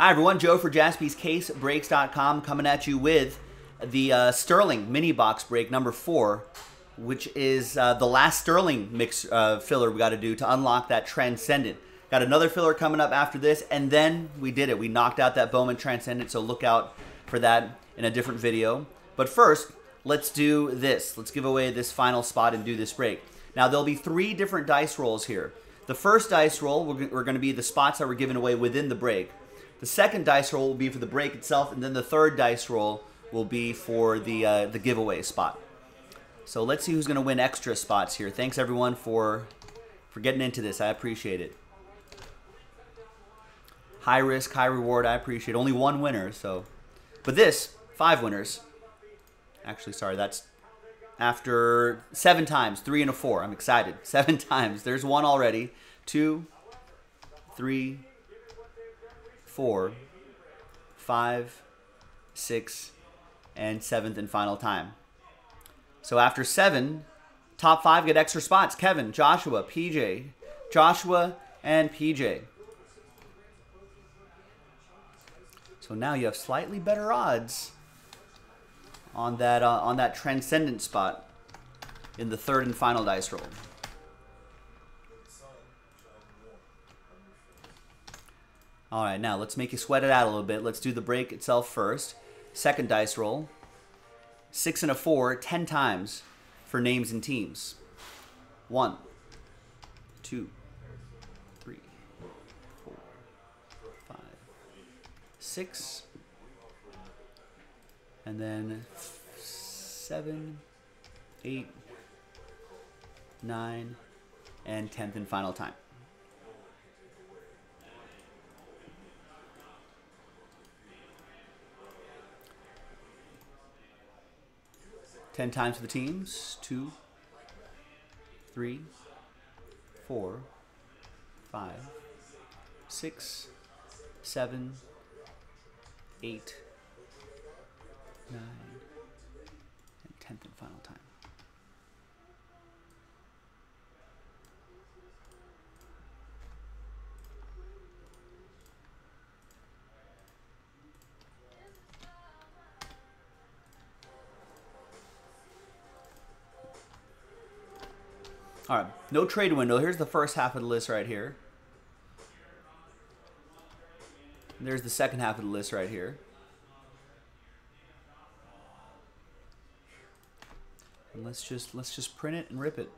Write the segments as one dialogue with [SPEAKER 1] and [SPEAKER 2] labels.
[SPEAKER 1] Hi, everyone. Joe for jaspyscasebreaks.com coming at you with the uh, Sterling mini box break number four, which is uh, the last Sterling mix uh, filler we got to do to unlock that Transcendent. Got another filler coming up after this, and then we did it. We knocked out that Bowman Transcendent, so look out for that in a different video. But first, let's do this. Let's give away this final spot and do this break. Now, there'll be three different dice rolls here. The first dice roll, we're, we're going to be the spots that were given away within the break. The second dice roll will be for the break itself, and then the third dice roll will be for the uh, the giveaway spot. So let's see who's going to win extra spots here. Thanks everyone for for getting into this. I appreciate it. High risk, high reward. I appreciate. Only one winner, so. But this five winners. Actually, sorry, that's after seven times, three and a four. I'm excited. Seven times. There's one already. Two, three, four, five, six, and seventh and final time. So after seven, top five get extra spots. Kevin, Joshua, PJ, Joshua, and PJ. So now you have slightly better odds on that uh, on that transcendent spot in the third and final dice roll. All right, now let's make you sweat it out a little bit. Let's do the break itself first. Second dice roll. Six and a four, ten times for names and teams. One, two, three, four, five, six, and then seven, eight, nine, and tenth and final time. 10 times for the teams. Two, three, four, five, six, seven, eight, nine, and tenth and final time. All right, no trade window. Here's the first half of the list right here. There's the second half of the list right here. And let's just let's just print it and rip it.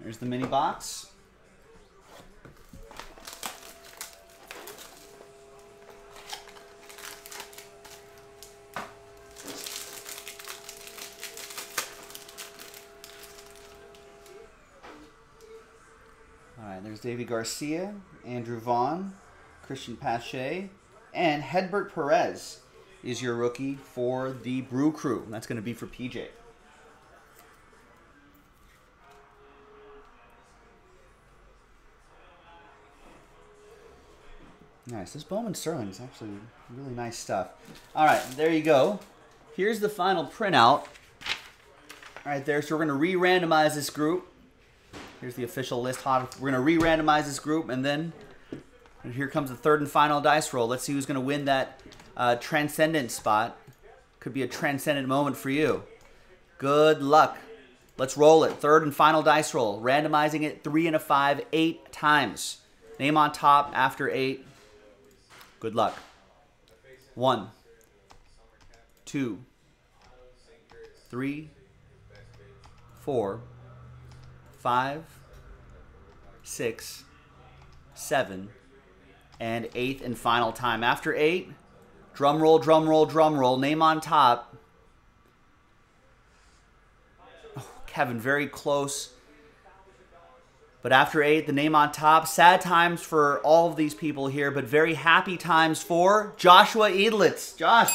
[SPEAKER 1] There's the mini box. Right, there's David Garcia, Andrew Vaughn, Cristian Pache, and Hedbert Perez is your rookie for the Brew Crew. That's going to be for PJ. Nice. This Bowman Sterling is actually really nice stuff. All right, there you go. Here's the final printout. Right there. So we're going to re-randomize this group. Here's the official list. Hot. We're going to re-randomize this group, and then and here comes the third and final dice roll. Let's see who's going to win that uh, transcendent spot. Could be a transcendent moment for you. Good luck. Let's roll it. Third and final dice roll. Randomizing it three and a five, eight times. Name on top after eight. Good luck. One, two, three, four, five, six, seven, and eighth and final time. After eight, drum roll, drum roll, drum roll. Name on top. Oh, Kevin, very close. But after eight, the name on top. Sad times for all of these people here, but very happy times for Joshua Edlitz. Josh,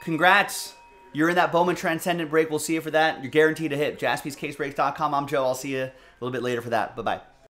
[SPEAKER 1] congrats. You're in that Bowman Transcendent break. We'll see you for that. You're guaranteed to hit. JaspysCaseBreaks.com. I'm Joe. I'll see you a little bit later for that. Bye-bye.